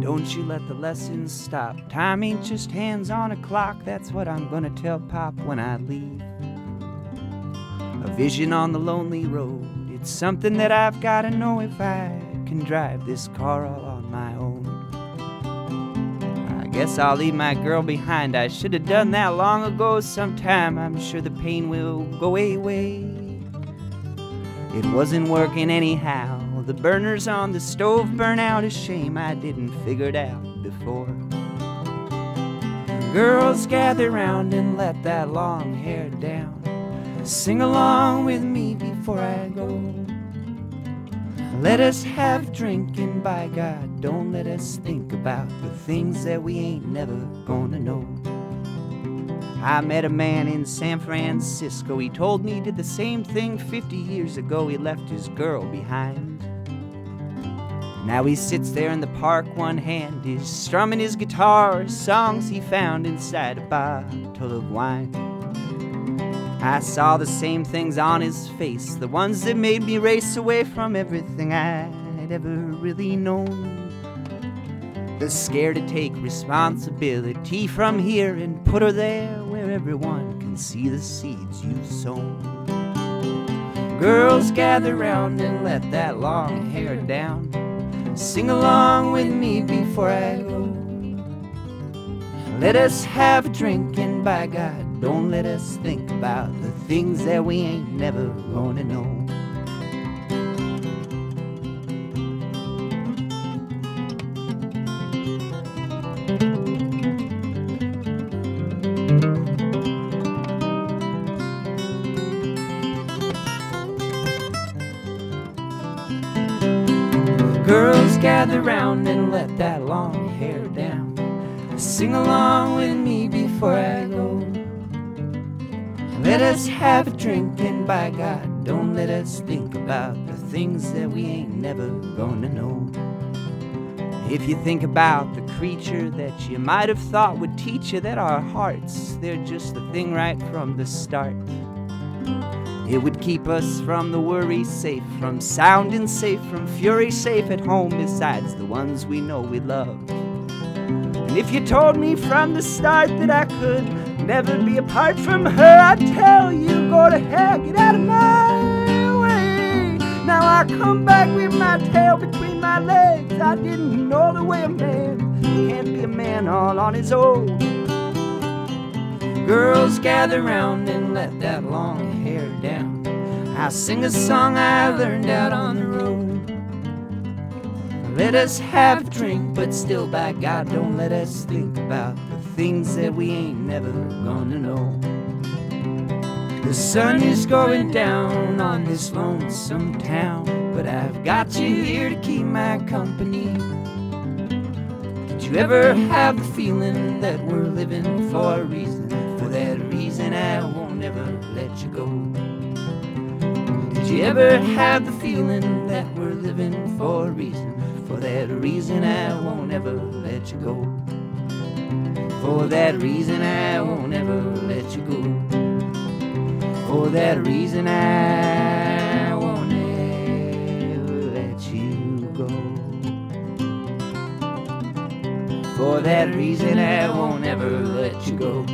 Don't you let the lessons stop. Time ain't just hands on a clock. That's what I'm gonna tell Pop when I leave. A vision on the lonely road. It's something that I've gotta know if I can drive this car all on my own. I guess I'll leave my girl behind. I should have done that long ago sometime. I'm sure the pain will go away. It wasn't working anyhow. The burners on the stove burn out. A shame I didn't figure it out before. Girls gather round and let that long hair down. Sing along with me before I go. Let us have drinking, by God. Don't let us think about the things that we ain't never gonna know. I met a man in San Francisco. He told me he did the same thing 50 years ago. He left his girl behind. Now he sits there in the park, one hand is strumming his guitar, songs he found inside a bottle of wine. I saw the same things on his face, the ones that made me race away from everything I'd ever really known. The scare to take responsibility from here and put her there where everyone can see the seeds you've sown. Girls gather round and let that long hair down. Sing along with me before I go. Let us have a drink and by God, don't let us think about the things that we ain't never gonna know. Girls gather round and let that long hair down. Sing along with me before I go. Let us have a drink and by God, don't let us think about the things that we ain't never gonna know. If you think about the creature that you might have thought would teach you that our hearts, they're just the thing right from the start. It would keep us from the worry safe, from sounding safe, from fury safe at home, besides the ones we know we love. And if you told me from the start that I could never be apart from her, I'd tell you, go to hell, get out of my way. Now I come back with my tail between my legs. I didn't know the way a man can't be a man all on his own. Girls gather round and let that long hair down. I sing a song I learned out on the road. Let us have a drink, but still, by God, don't let us think about the things that we ain't never gonna know. The sun is going down on this lonesome town, but I've got you here to keep my company. Did you ever have the feeling that we're living for a reason? For that reason, I won't ever let you go. Did you ever have the feeling that we're living for a reason? For that reason, I won't ever let you go. For that reason, I won't ever let you go. For that reason, I won't ever let you go. For that reason, I won't ever let you go.